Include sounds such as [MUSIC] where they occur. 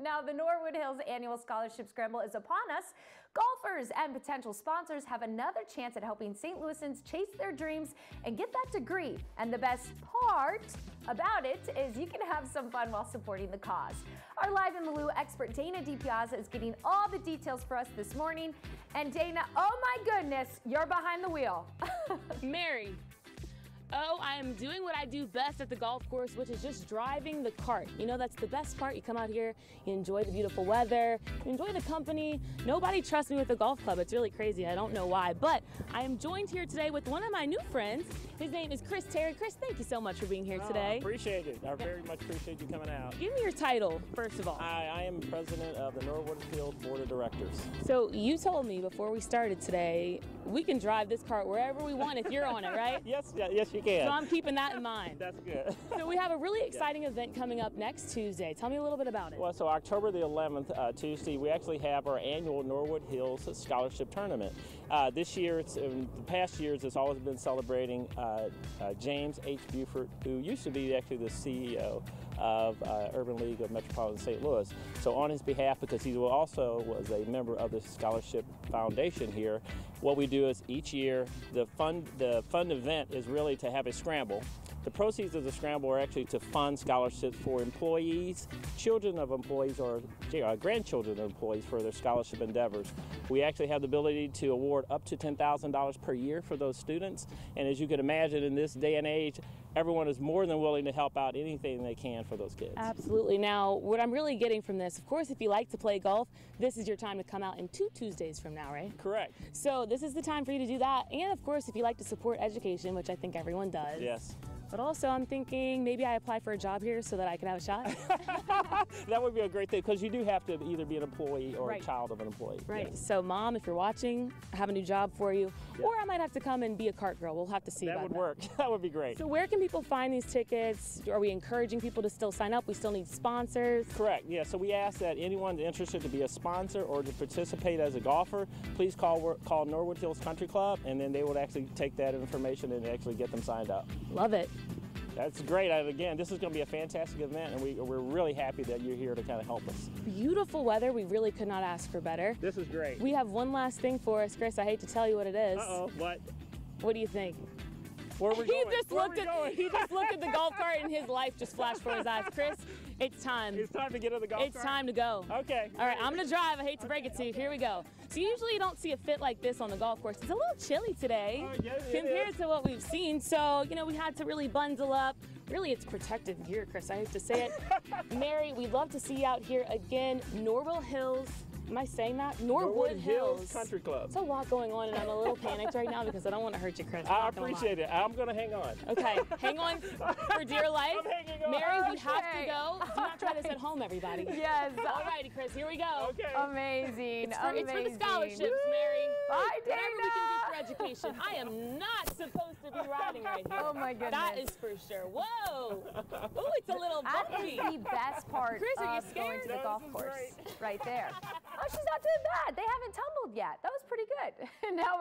Now, the Norwood Hills Annual Scholarship Scramble is upon us. Golfers and potential sponsors have another chance at helping St. Louisans chase their dreams and get that degree. And the best part about it is you can have some fun while supporting the cause. Our Live in the Lou expert Dana DiPiazza is getting all the details for us this morning. And Dana, oh my goodness, you're behind the wheel. [LAUGHS] Mary, Oh, I am doing what I do best at the golf course, which is just driving the cart. You know, that's the best part. You come out here, you enjoy the beautiful weather, you enjoy the company. Nobody trusts me with a golf club. It's really crazy. I don't know why. But I am joined here today with one of my new friends. His name is Chris Terry. Chris, thank you so much for being here oh, today. appreciate it. I very much appreciate you coming out. Give me your title, first of all. I, I am president of the Norwood Field Board of Directors. So you told me before we started today, we can drive this cart wherever we want if you're on it, right? [LAUGHS] yes, yes, you can. So I'm keeping that in mind. That's good. so we have a really exciting yeah. event coming up next Tuesday. Tell me a little bit about it. Well, so October the 11th, uh, Tuesday, we actually have our annual Norwood Hills Scholarship Tournament. Uh, this year, it's in the past years, it's always been celebrating uh, uh James H. Buford, who used to be actually the CEO of uh, Urban League of Metropolitan St. Louis. So on his behalf, because he also was a member of the Scholarship Foundation here, what we do is each year the fund the fund event is really to have a scramble the proceeds of the scramble are actually to fund scholarships for employees, children of employees, or uh, grandchildren of employees for their scholarship endeavors. We actually have the ability to award up to $10,000 per year for those students. And as you can imagine, in this day and age, everyone is more than willing to help out anything they can for those kids. Absolutely. Now, what I'm really getting from this, of course, if you like to play golf, this is your time to come out in two Tuesdays from now, right? Correct. So this is the time for you to do that. And of course, if you like to support education, which I think everyone does. Yes. But also, I'm thinking maybe I apply for a job here so that I can have a shot. [LAUGHS] that would be a great thing because you do have to either be an employee or right. a child of an employee. Right. Yes. So, mom, if you're watching, I have a new job for you. Or I might have to come and be a cart girl. We'll have to see. That would that. work. [LAUGHS] that would be great. So, where can people find these tickets? Are we encouraging people to still sign up? We still need sponsors. Correct. Yeah. So we ask that anyone interested to be a sponsor or to participate as a golfer, please call call Norwood Hills Country Club, and then they would actually take that information and actually get them signed up. Love it. That's great. again, this is going to be a fantastic event, and we, we're really happy that you're here to kind of help us. Beautiful weather. We really could not ask for better. This is great. We have one last thing for us, Chris. I hate to tell you what it is. Uh-oh, what? What do you think? Where are we he going? Just Where looked at, he just looked at the golf cart and his life just flashed before his eyes. Chris, it's time. It's time to get in the golf it's cart? It's time to go. Okay. All right, I'm going to drive. I hate to break it to you. Here we go. So usually you don't see a fit like this on the golf course. It's a little chilly today oh, yeah, compared to what we've seen. So, you know, we had to really bundle up. Really, it's protective gear, Chris. I hate to say it. [LAUGHS] Mary, we'd love to see you out here again. Norwell Hills Am I saying that? Norwood, Norwood Hills. Hills. Country Club. It's a lot going on, and I'm a little panicked right now because I don't want to hurt you, Chris. I appreciate it. I'm going to hang on. Okay, hang on [LAUGHS] for dear life. I'm hanging on. Mary, we have to go. Do not try this at home, everybody. [LAUGHS] Yes. All righty, Chris, here we go. Okay. Amazing. It's for, Amazing. It's for the scholarships, Mary. Bye, Dana. Whatever we can do for education. I am not supposed [LAUGHS] to be riding right [LAUGHS] here. Oh, my goodness. That is for sure. Whoa. Oh, it's a little bumpy. That is the best part Chris, are you of scared? going to the no, golf course. Great. Right there. Oh, she's not doing bad. They haven't tumbled yet. That was pretty good. [LAUGHS] now we're